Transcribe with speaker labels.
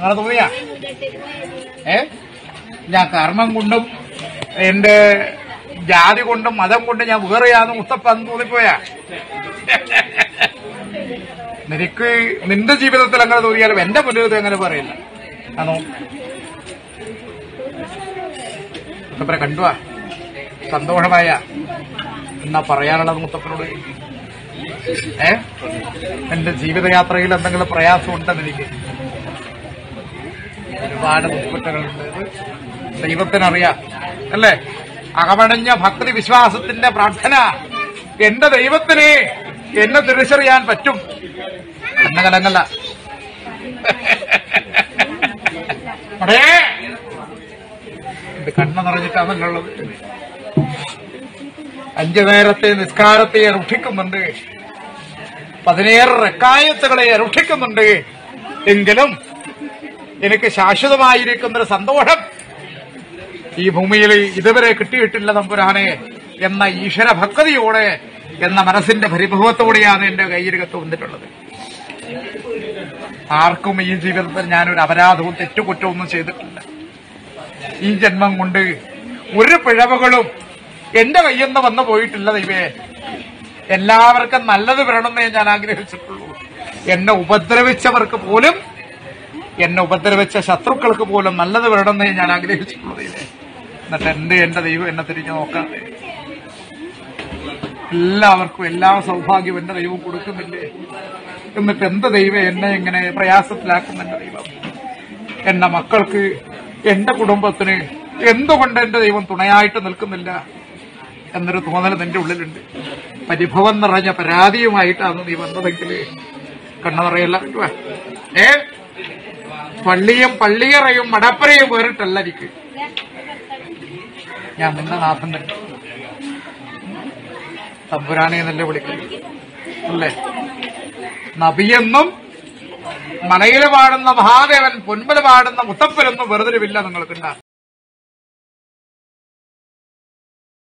Speaker 1: അങ്ങനെ തോന്നിയാ ഏ? ഞാൻ കർമ്മം കൊണ്ടും എന്റെ ജാതി കൊണ്ടും മതം കൊണ്ടും ഞാൻ വേറെയാന്ന് മുസ്തഫ എന്ന് തോന്നിപ്പോയാ നിനക്ക് നിന്റെ ജീവിതത്തിൽ അങ്ങനെ തോന്നിയാലും എന്റെ മുന്നിൽ അങ്ങനെ പറയില്ല. ആണോ? മുത്തപ്പനെ കണ്ടുവാ സന്തോഷമായ എന്നാ പറയാനുള്ളത് മുത്തപ്പനോട്? ഏ? എന്റെ ജീവിതയാത്രയിൽ എന്തെങ്കിലും പ്രയാസം ഉണ്ടെന്ന് എനിക്ക് ഒരുപാട് ബുദ്ധിമുട്ടുകളുണ്ട് ദൈവത്തിനറിയാം. അല്ലേ? അകമടഞ്ഞ ഭക്തി വിശ്വാസത്തിന്റെ പ്രാർത്ഥന. എന്റെ ദൈവത്തിന് എന്നെ തിരിച്ചറിയാൻ പറ്റും. അടേ! ഇത് കണ്ണ നിറഞ്ഞിട്ടാണല്ലുള്ളത് അഞ്ചു നേരത്തെ നിസ്കാരത്തെ അനുഷ്ഠിക്കുന്നുണ്ട്. പതിനേഴ് റെക്കായത്തുകളെ അനുഷ്ഠിക്കുന്നുണ്ട്. എങ്കിലും എനിക്ക് ശാശ്വതമായിരിക്കുന്ന ഒരു സന്തോഷം. ഈ ഭൂമിയിൽ ഇതുവരെ കിട്ടിയിട്ടില്ല തമ്പുരാനെ എന്ന ഈശ്വര ഭക്തിയോടെ എന്ന മനസ്സിന്റെ പരിഭവത്തോടെയാണ് എന്റെ കയ്യിരികത്ത് വന്നിട്ടുള്ളത്. ആർക്കും ഈ ജീവിതത്തിൽ ഞാനൊരു അപരാധവും തെറ്റുകുറ്റവും ചെയ്തിട്ടില്ല. ഈ ജന്മം കൊണ്ട് ഒരു പിഴവുകളും എന്റെ കയ്യിൽ നിന്ന് വന്നു പോയിട്ടില്ല ദൈവേ. എല്ലാവർക്കും നല്ലത് വരണമെന്നേ ഞാൻ ആഗ്രഹിച്ചിട്ടുള്ളൂ. എന്നെ ഉപദ്രവിച്ചവർക്ക് പോലും എന്നെ ഉപദ്രവിച്ച ശത്രുക്കൾക്ക് പോലും നല്ലത് വരണമെന്നേ ഞാൻ ആഗ്രഹിച്ചിട്ടുള്ളൂ ദൈവേ എന്നിട്ട് എന്റെ എന്റെ ദൈവം എന്നെ തിരിഞ്ഞു നോക്കാതെ എല്ലാവർക്കും എല്ലാ സൗഭാഗ്യവും എന്റെ ദൈവം കൊടുക്കുന്നില്ലേ? എന്നിട്ട് എന്ത് ദൈവം എന്നെ ഇങ്ങനെ പ്രയാസത്തിലാക്കുന്ന എന്റെ ദൈവം? എന്റെ മക്കൾക്ക് എന്റെ കുടുംബത്തിന് എന്തുകൊണ്ട് എന്റെ ദൈവം തുണയായിട്ട് നിൽക്കുന്നില്ല? എന്നൊരു തോന്നൽ നിന്റെ ഉള്ളിലുണ്ട്. പരിഭവം നിറഞ്ഞ പരാതിയുമായിട്ടാണ് നീ വന്നതെങ്കിൽ കണ്ണു നിറയല്ല ഏ? പള്ളിയും പള്ളിയറയും മടപ്പരയും വേറിട്ടല്ല എനിക്ക്. ഞാൻ നിന്ന നാഥൻ തന്നെ. തമ്പുരാണി എന്നല്ലേ വിളിക്കുന്നു അല്ലേ? നബിയെന്നും മലയിൽ പാടുന്ന മഹാദേവൻ പൊന്മല പാടുന്ന മുത്തപ്പനെന്നും വെറുതെ നിങ്ങൾക്ക്